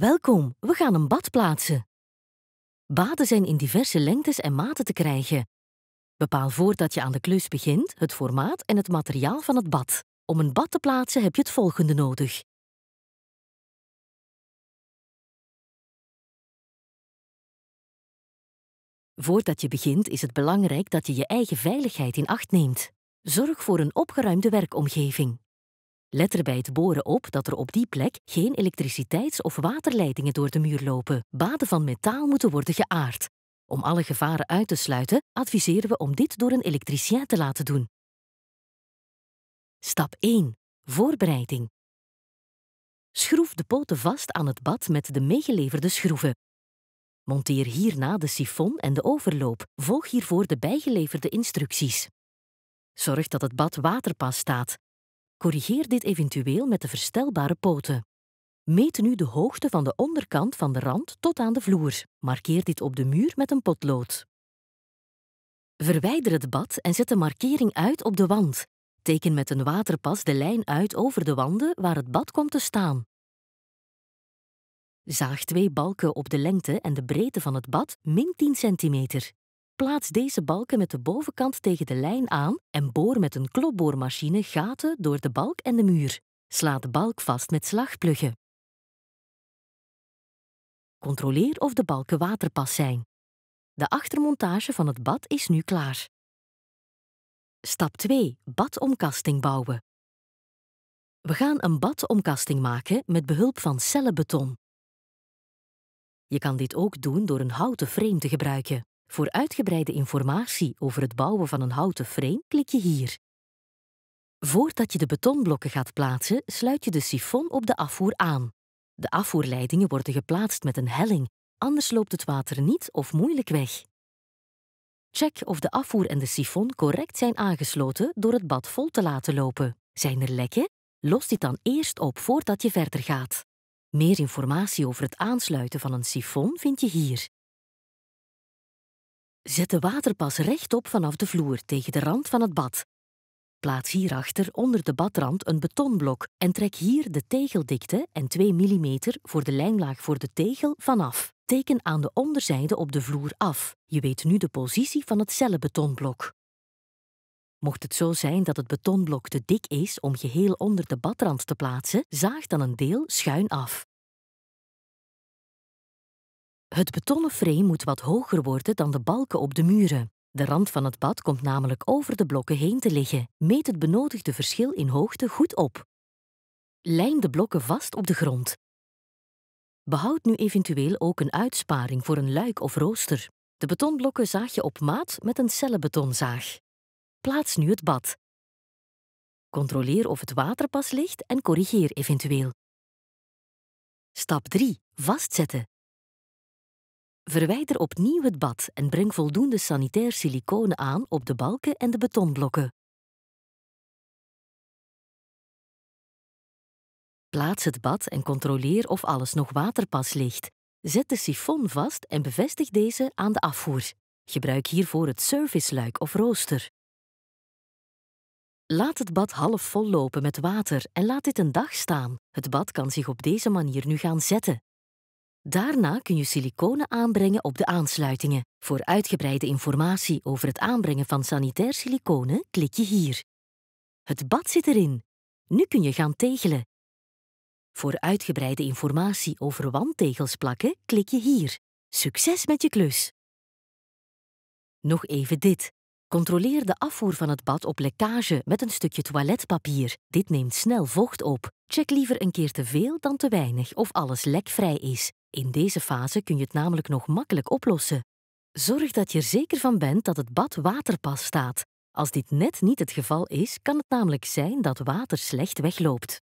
Welkom, we gaan een bad plaatsen. Baden zijn in diverse lengtes en maten te krijgen. Bepaal voordat je aan de klus begint het formaat en het materiaal van het bad. Om een bad te plaatsen heb je het volgende nodig. Voordat je begint is het belangrijk dat je je eigen veiligheid in acht neemt. Zorg voor een opgeruimde werkomgeving. Let er bij het boren op dat er op die plek geen elektriciteits- of waterleidingen door de muur lopen. Baden van metaal moeten worden geaard. Om alle gevaren uit te sluiten, adviseren we om dit door een elektricien te laten doen. Stap 1. Voorbereiding. Schroef de poten vast aan het bad met de meegeleverde schroeven. Monteer hierna de sifon en de overloop. Volg hiervoor de bijgeleverde instructies. Zorg dat het bad waterpas staat. Corrigeer dit eventueel met de verstelbare poten. Meet nu de hoogte van de onderkant van de rand tot aan de vloer. Markeer dit op de muur met een potlood. Verwijder het bad en zet de markering uit op de wand. Teken met een waterpas de lijn uit over de wanden waar het bad komt te staan. Zaag twee balken op de lengte en de breedte van het bad min 10 cm. Plaats deze balken met de bovenkant tegen de lijn aan en boor met een klopboormachine gaten door de balk en de muur. Sla de balk vast met slagpluggen. Controleer of de balken waterpas zijn. De achtermontage van het bad is nu klaar. Stap 2. Badomkasting bouwen. We gaan een badomkasting maken met behulp van cellenbeton. Je kan dit ook doen door een houten frame te gebruiken. Voor uitgebreide informatie over het bouwen van een houten frame klik je hier. Voordat je de betonblokken gaat plaatsen, sluit je de sifon op de afvoer aan. De afvoerleidingen worden geplaatst met een helling, anders loopt het water niet of moeilijk weg. Check of de afvoer en de sifon correct zijn aangesloten door het bad vol te laten lopen. Zijn er lekken? Los dit dan eerst op voordat je verder gaat. Meer informatie over het aansluiten van een sifon vind je hier. Zet de waterpas rechtop vanaf de vloer tegen de rand van het bad. Plaats hierachter onder de badrand een betonblok en trek hier de tegeldikte en 2 mm voor de lijnlaag voor de tegel vanaf. Teken aan de onderzijde op de vloer af. Je weet nu de positie van het cellenbetonblok. Mocht het zo zijn dat het betonblok te dik is om geheel onder de badrand te plaatsen, zaag dan een deel schuin af. Het betonnen frame moet wat hoger worden dan de balken op de muren. De rand van het bad komt namelijk over de blokken heen te liggen. Meet het benodigde verschil in hoogte goed op. Lijm de blokken vast op de grond. Behoud nu eventueel ook een uitsparing voor een luik of rooster. De betonblokken zaag je op maat met een cellenbetonzaag. Plaats nu het bad. Controleer of het water pas ligt en corrigeer eventueel. Stap 3. Vastzetten. Verwijder opnieuw het bad en breng voldoende sanitair siliconen aan op de balken en de betonblokken. Plaats het bad en controleer of alles nog waterpas ligt. Zet de sifon vast en bevestig deze aan de afvoer. Gebruik hiervoor het serviceluik of rooster. Laat het bad half vol lopen met water en laat dit een dag staan. Het bad kan zich op deze manier nu gaan zetten. Daarna kun je siliconen aanbrengen op de aansluitingen. Voor uitgebreide informatie over het aanbrengen van sanitair siliconen klik je hier. Het bad zit erin. Nu kun je gaan tegelen. Voor uitgebreide informatie over wandtegels plakken klik je hier. Succes met je klus! Nog even dit. Controleer de afvoer van het bad op lekkage met een stukje toiletpapier. Dit neemt snel vocht op. Check liever een keer te veel dan te weinig of alles lekvrij is. In deze fase kun je het namelijk nog makkelijk oplossen. Zorg dat je er zeker van bent dat het bad waterpas staat. Als dit net niet het geval is, kan het namelijk zijn dat water slecht wegloopt.